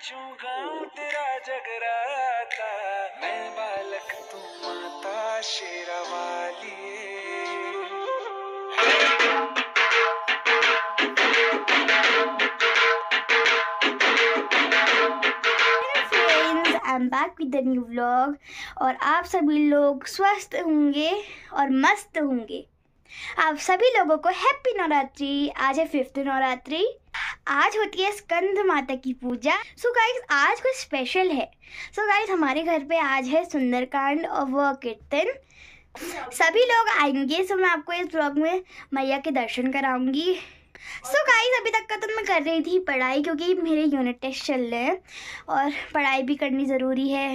नाचूं गाऊं तेरा जगराता, मैं बालक तू माता, Sherawali. Back with the new vlog और आप सभी लोग स्वस्थ होंगे और मस्त होंगे। आप सभी लोगों को हैप्पी नवरात्रि। आज है फिफ्थ नवरात्रि। आज होती है स्कंद माता की पूजा। सो so गाइस आज कुछ स्पेशल है। सो so गाइस हमारे घर पे आज है सुंदरकांड और वह कीर्तन। सभी लोग आएँगे सो so मैं आपको इस ब्लॉग में मैया के दर्शन कराऊँगी। सो so गाइस अभी तक का तो मैं कर रही थी पढ़ाई, क्योंकि मेरे यूनिट टेस्ट चल रहे हैं और पढ़ाई भी करनी ज़रूरी है।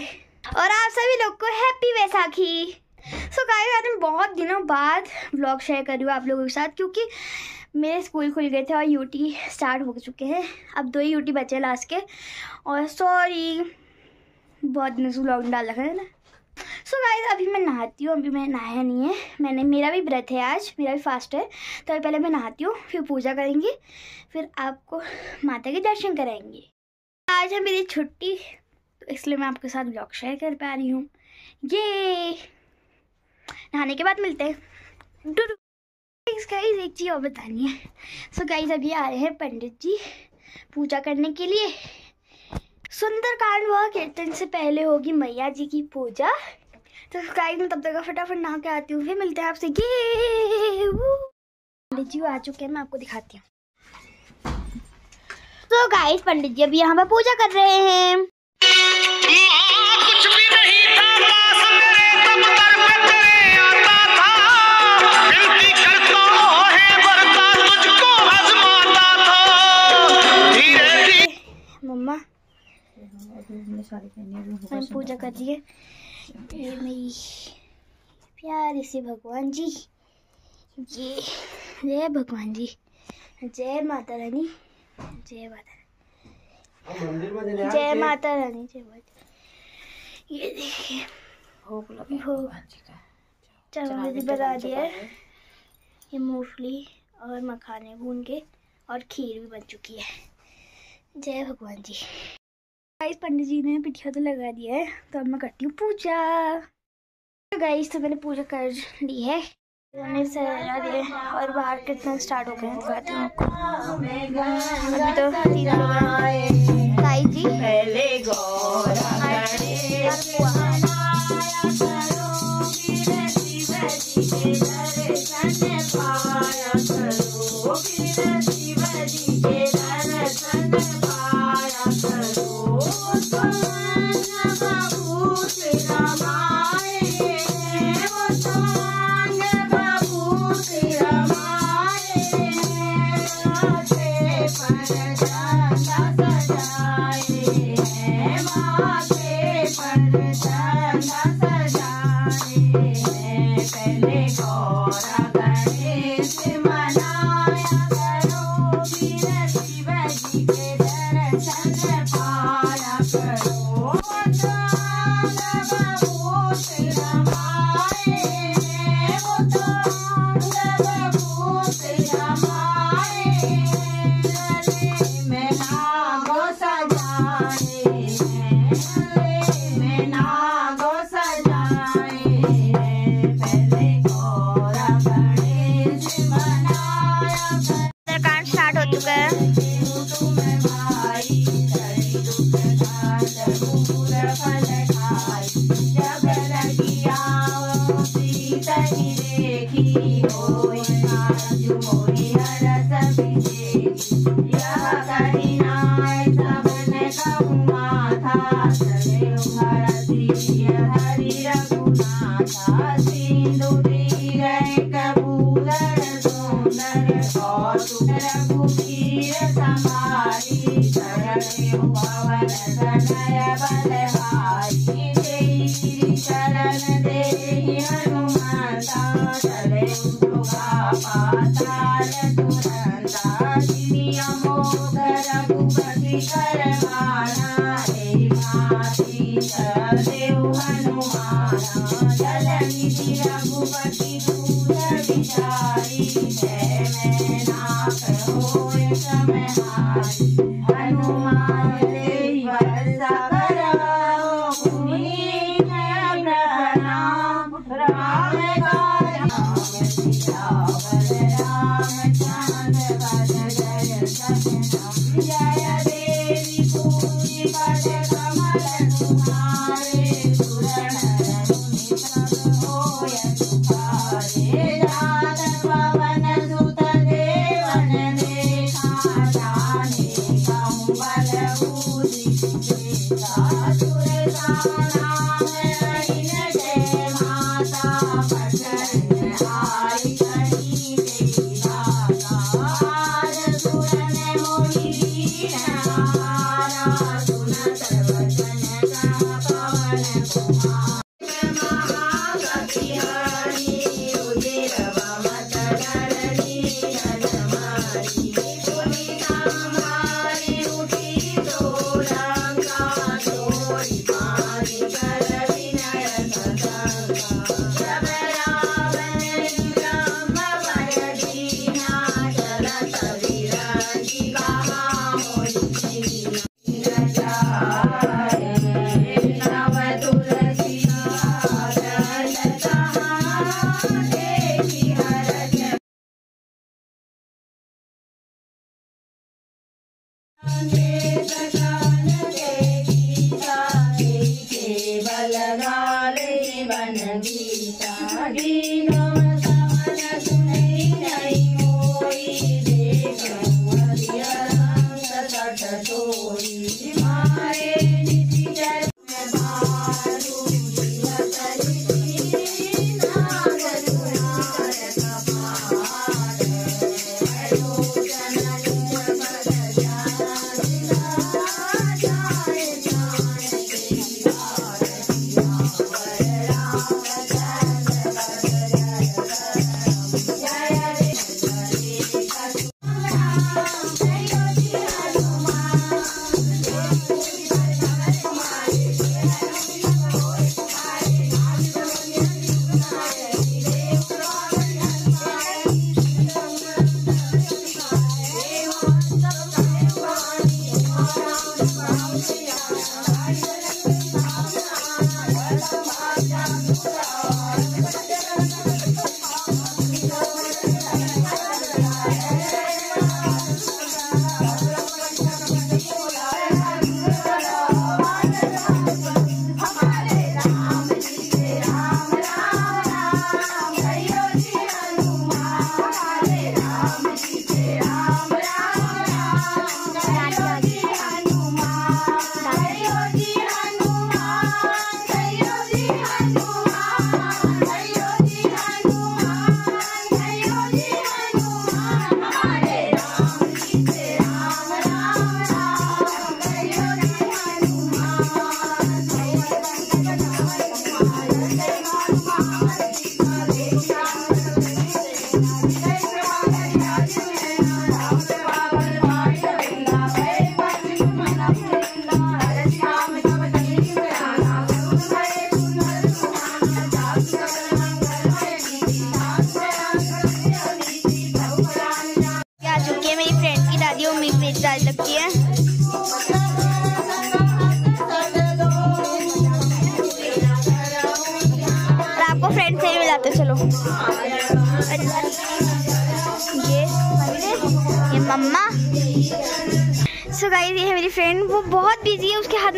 और आप सभी लोग को happy Vaisakhi. So so guys आज मैं बहुत दिनों बाद ब्लॉग शेयर कर रही हूँ आप लोगों के साथ, क्योंकि मेरे स्कूल खुल गए थे और यूटी स्टार्ट हो चुके हैं। अब दो ही यूटी बचे लास्ट के। और सॉरी बहुत दिनों से ब्लॉग डाल रखा है ना। सो so गाइस अभी मैं नहाती हूँ, अभी मैं नहाया नहीं है। मैंने, मेरा भी व्रत है आज, मेरा भी फास्ट है। तो अभी पहले मैं नहाती हूँ, फिर पूजा करेंगी, फिर आपको माता के दर्शन कराएँगे। आज है मेरी छुट्टी तो इसलिए मैं आपके साथ ब्लॉग शेयर कर पा रही हूँ। ये नहाने के बाद मिलते हैं। गाइस एक चीज़ और बतानी है। सो so गाइस अभी आ रहे हैं पंडित जी पूजा करने के लिए। सुंदरकांड हुआ, कीर्तन से पहले होगी मैया जी की पूजा। तो गाइस मैं तब तक फटाफट नहा के आती हूँ, फिर मिलते हैं आपसे। ये पंडित जी आ चुके हैं, मैं आपको दिखाती हूँ। तो गाइस पंडित जी अभी यहाँ पर पूजा कर रहे हैं। मैंने पूजा कर दी है। ये मेरी प्यारी सी भगवान जी। ये जय भगवान जी। जय माता रानी। जय माता रानी। जय माता रानी जय माता ये देखिए। भोग भोग चमेली बना दिया। है ये मूंगफली और मखाने भून के और खीर भी बन चुकी है। जय भगवान जी। गाइस पंडित जी ने पिटिया तो लगा दिया है तो अब मैं करती हूँ पूजा। तो गाइस तो मैंने पूजा कर ली है। दिया और बाहर कितने स्टार्ट हो गए हैं दिखाती हूँ आपको। अभी तो तीन लोग हैं। जी। पहले गणेश स्टार्ट हो चुका है शरणय बलहारी Omega. आ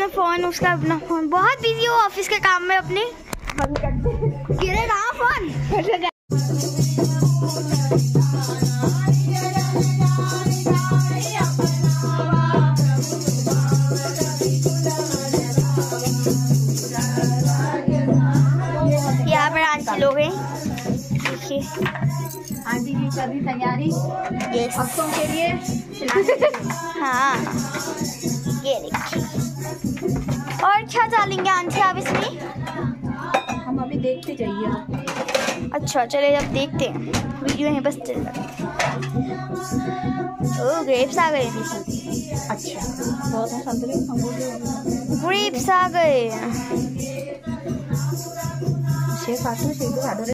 में फ़ोन उसका अपना फ़ोन बहुत बिज़ी हो ऑफ़िस के काम में अपने। गिरे रहा फ़ोन आंटी लोग हैं। देखिए। आंटी जी कर रही तैयारी यस के लिए। हाँ। डालेंगे आंटी आप इसमें? हम अभी देखते जाइए। अच्छा चले जब देखते हैं। वीडियो यहीं बस चल रहा ओ ग्रेप्स आ गए। अच्छा बहुत ग्रेप्स आ गए। शेफ आते शेफ आते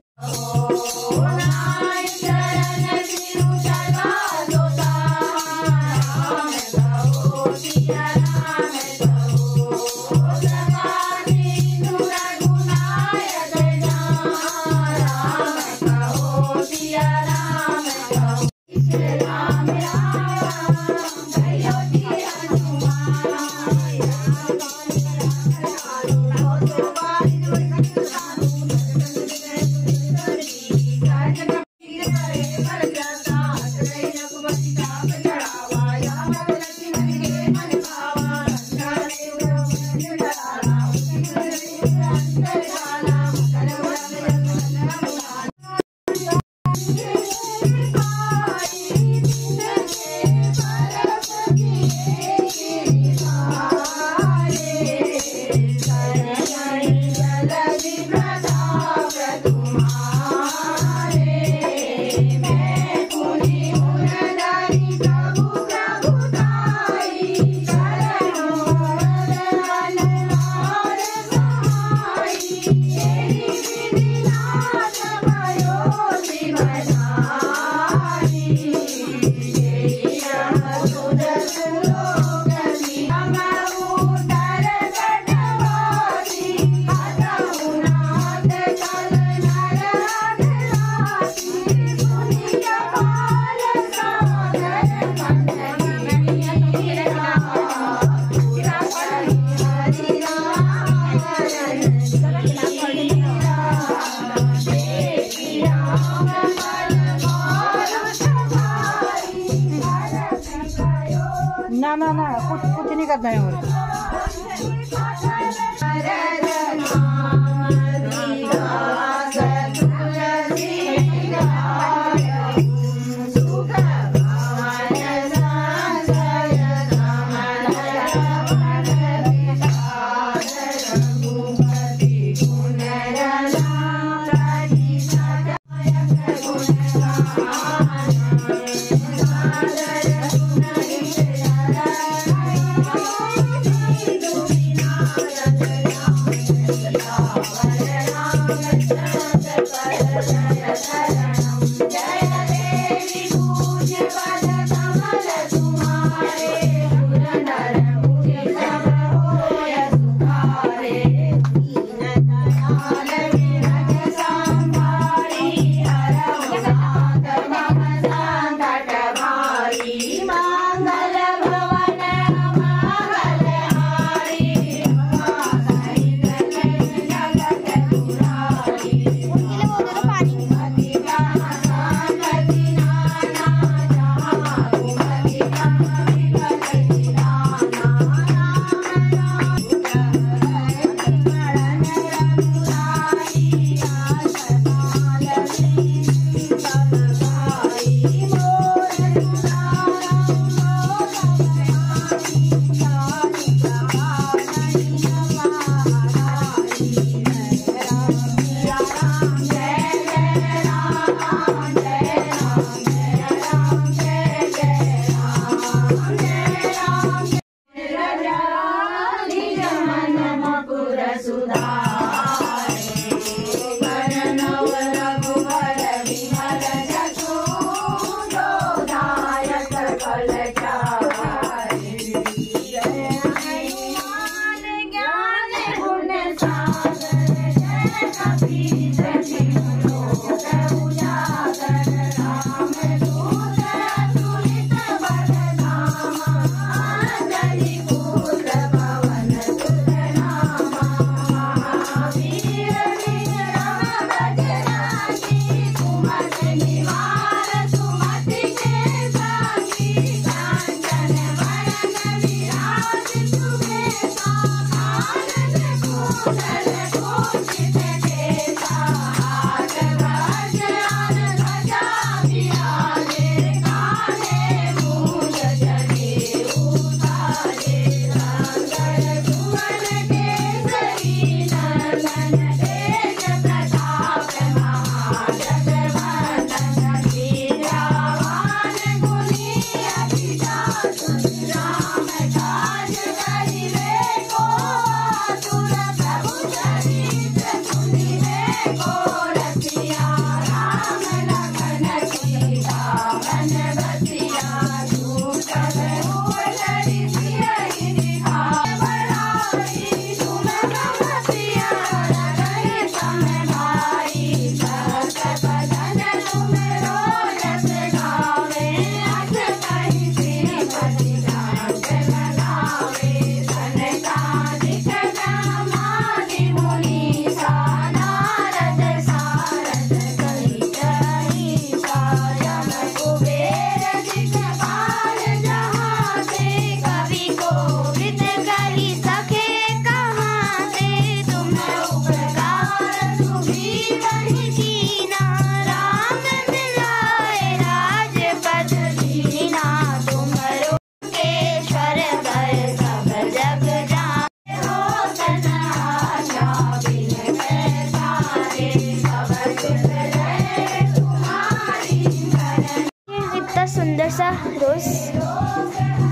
सुंदर सा रोज़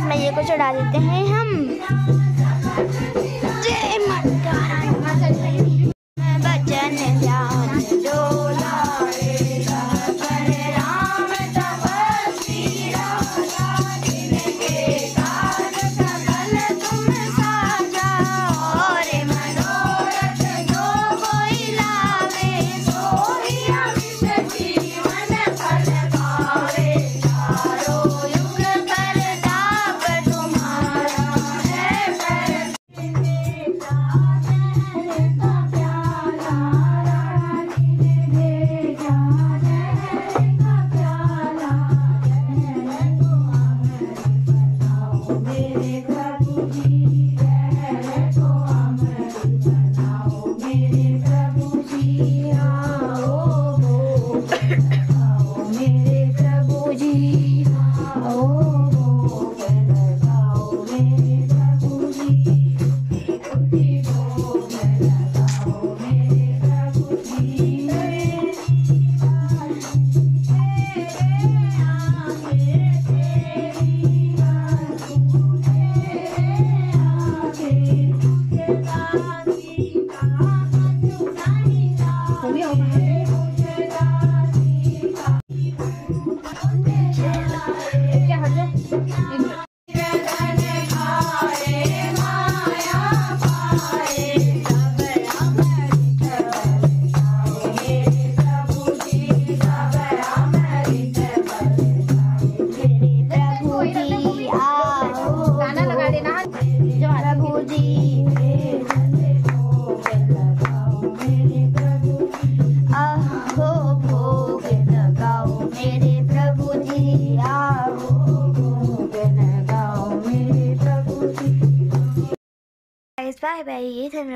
मैया को चढ़ा देते हैं हम।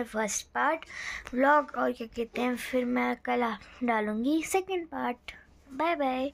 फ़र्स्ट पार्ट व्लॉग और क्या कहते हैं, फिर मैं कल डालूँगी सेकेंड पार्ट बाय बाय